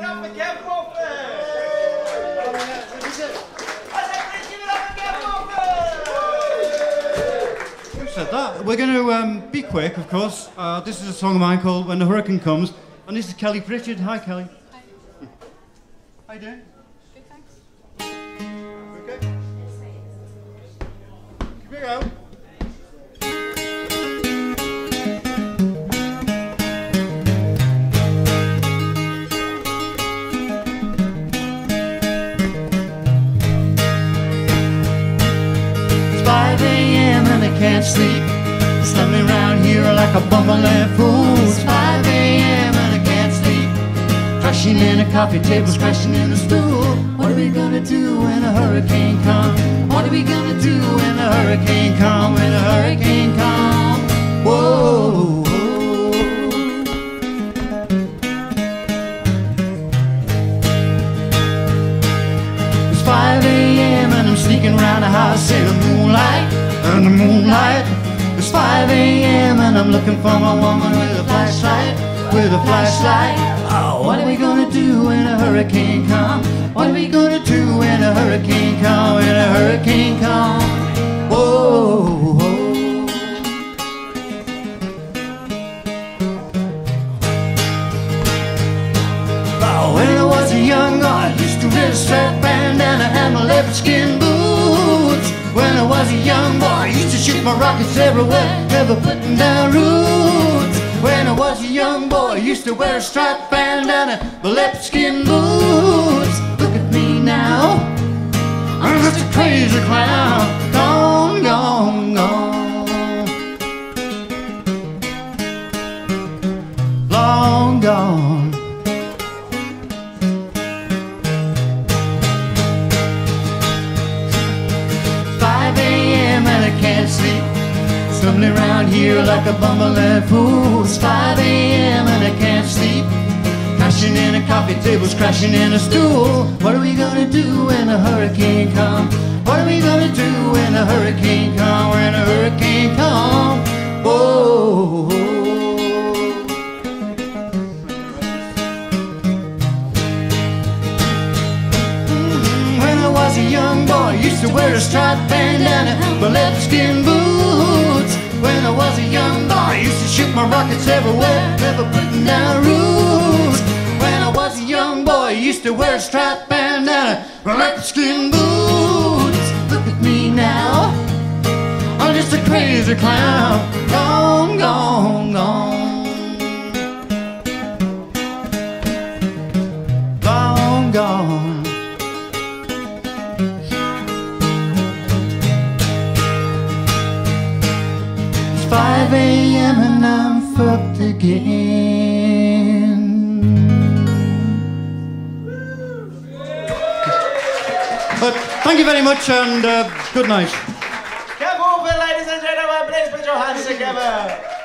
it up for Kev Walford! I said, please give it up for Who said that? We're going to um, be quick, of course. Uh, this is a song of mine called When the Hurricane Comes. And this is Kelly Pritchard. Hi, Kelly. Hi. How you doing? Can't sleep. Stumbling around here like a bumbling fool. It's 5 a.m. and I can't sleep. Crashing in a coffee table, crashing in a stool. What are we gonna do when a hurricane comes? What are we gonna do when a hurricane comes? When a hurricane comes? Whoa. It's 5 a.m. and I'm sneaking around the house in the moonlight, in the moonlight. It's 5 a.m. and I'm looking for my woman with a flashlight, with a flashlight. Oh, what are we gonna do when a hurricane comes? What are we gonna do when a hurricane comes? When a hurricane comes? Whoa. Oh, when I was a young guy, I used to wear a strap bandana and my leopard skin. A young boy, I used to shoot my rockets everywhere, never putting down roots. When I was a young boy, I used to wear a strap bandana, my leopard skin boots. Look at me now, I'm just a crazy clown, gone, gone, gone. Long gone. Stumbling around here like a bumbling fool. It's 5 a.m. and I can't sleep. Crashing in a coffee tables, crashing in a stool. What are we gonna do when a hurricane comes? What are we gonna do when a hurricane comes? When a hurricane comes? Whoa. Oh. Mm-hmm. When I was a young boy, used to wear a striped bandana, my leather skin. When I was a young boy, I used to shoot my rockets everywhere, never putting down roots. When I was a young boy, I used to wear a striped bandana, leather skin boots. Look at me now, I'm just a crazy clown, gone, gone, gone. Gone, gone. 5 a.m. and I'm fucked again. But thank you very much and uh, good night. Kev Walford, ladies and gentlemen, please put your hands together!